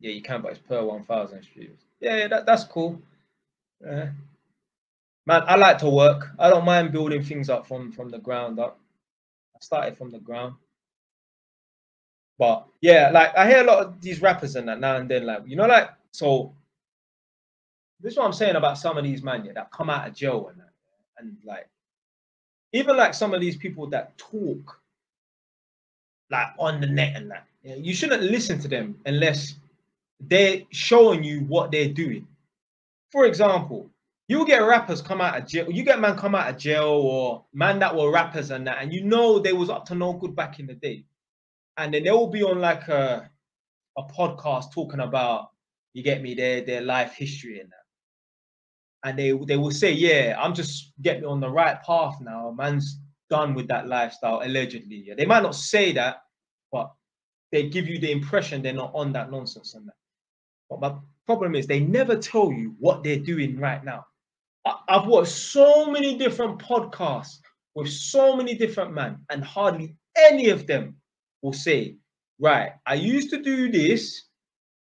Yeah, you can, but it's per 1,000 streams. Yeah, that, that's cool. Yeah. Man, I like to work. I don't mind building things up from, from the ground up. I started from the ground. But yeah, like I hear a lot of these rappers and that now and then, like, you know, like, so this is what I'm saying about some of these man yeah, that come out of jail and that, and like, even like some of these people that talk like on the net and that, you shouldn't listen to them unless they're showing you what they're doing. For example, you get rappers come out of jail, you get man come out of jail or man that were rappers and that, and you know they was up to no good back in the day. And then they will be on like a a podcast talking about you get me their their life history and that. And they they will say, Yeah, I'm just getting on the right path now. Man's done with that lifestyle, allegedly. Yeah. They might not say that, but they give you the impression they're not on that nonsense and that. But my problem is they never tell you what they're doing right now. I've watched so many different podcasts with so many different men, and hardly any of them will say, "Right, I used to do this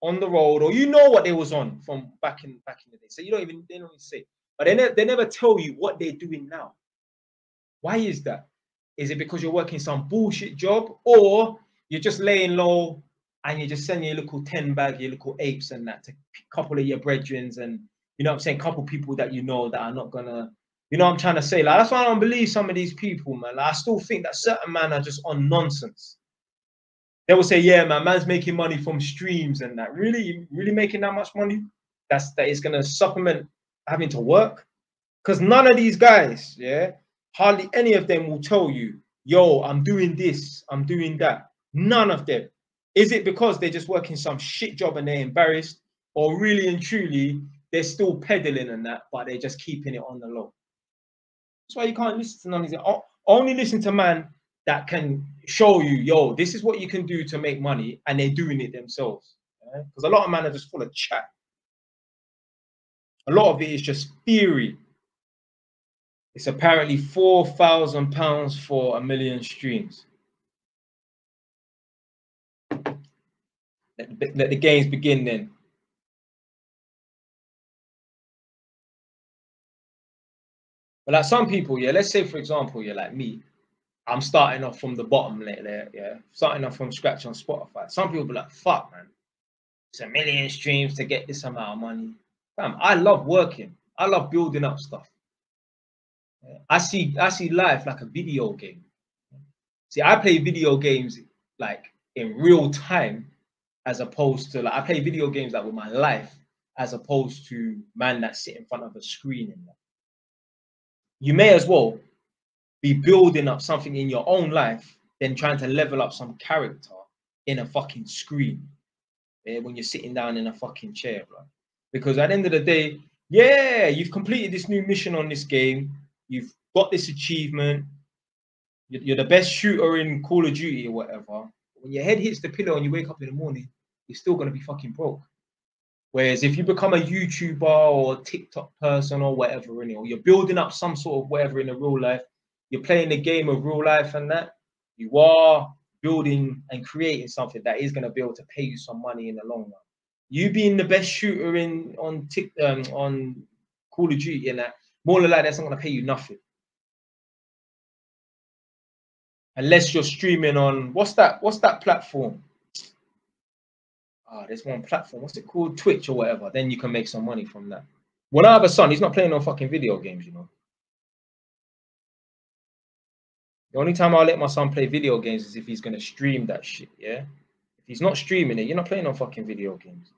on the road," or you know what they was on from back in back in the day. So you don't even they don't even say, but they ne- they never tell you what they're doing now. Why is that? Is it because you're working some bullshit job, or you're just laying low and you're just sending your little 10 bag, your little apes and that to a couple of your brethren and you know what I'm saying, a couple people that you know that are not gonna, you know what I'm trying to say. Like that's why I don't believe some of these people, man. Like, I still think that certain men are just on nonsense. They will say, Yeah, man, man's making money from streams and that. Really, really making that much money? That's that is gonna supplement having to work. Because none of these guys, yeah, hardly any of them will tell you, yo, I'm doing this, I'm doing that. None of them. Is it because they're just working some shit job and they're embarrassed? Or really and truly, they're still peddling and that, but they're just keeping it on the low. That's why you can't listen to none of these. Only listen to man that can show you, yo, this is what you can do to make money, and they're doing it themselves. Because a lot of men are just full of chat. A lot of it is just theory. It's apparently four thousand pounds for a million streams. Let the, games begin then. But like some people, yeah, let's say for example, you're like me, I'm starting off from the bottom there, yeah, starting off from scratch on Spotify. Some people be like, fuck, man, it's a million streams to get this amount of money. Fam, I love working. I love building up stuff. I see I see life like a video game. See, I play video games like in real time, as opposed to like I play video games like with my life, as opposed to man that sit in front of a screen and you may as well be building up something in your own life than trying to level up some character in a fucking screen yeah, when you're sitting down in a fucking chair, bro. Because at the end of the day, yeah, you've completed this new mission on this game, you've got this achievement, you're the best shooter in Call of Duty or whatever. When your head hits the pillow and you wake up in the morning, you're still gonna be fucking broke. Whereas if you become a YouTuber or a TikTok person or whatever, or you're building up some sort of whatever in the real life, you're playing the game of real life and that, you are building and creating something that is going to be able to pay you some money in the long run. You being the best shooter in on tick um, on Call of Duty and that, more than like that's not going to pay you nothing. Unless you're streaming on what's that? What's that platform? oh, there's one platform, what's it called? Twitch or whatever. Then you can make some money from that. When I have a son, he's not playing on fucking video games, you know. The only time I'll let my son play video games is if he's gonna stream that shit, yeah. If he's not streaming it, you're not playing on fucking video games.